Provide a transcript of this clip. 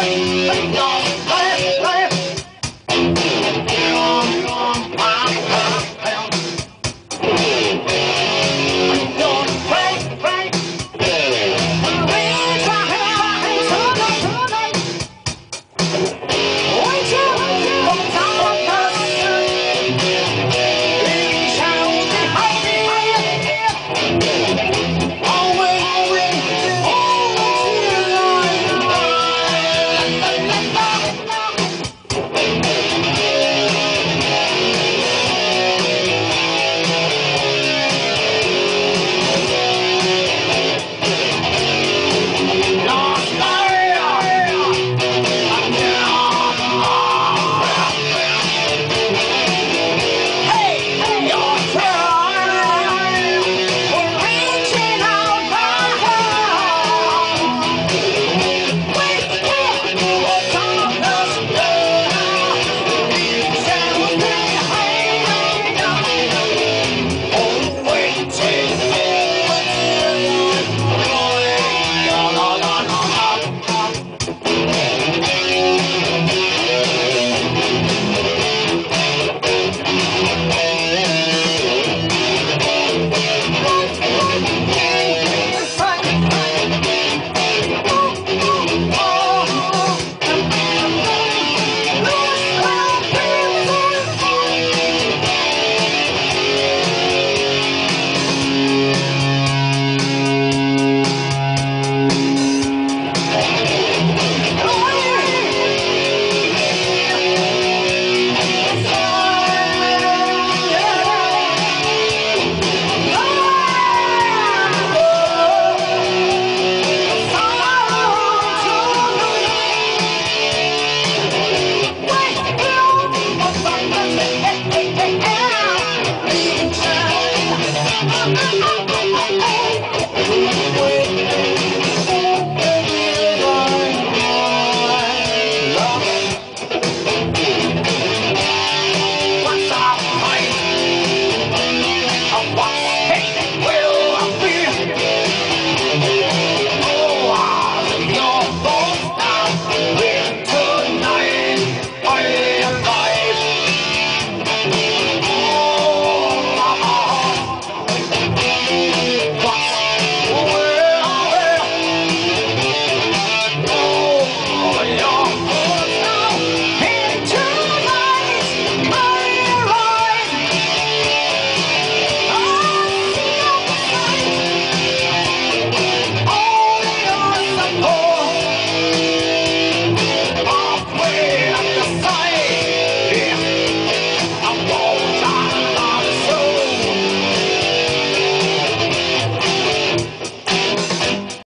no.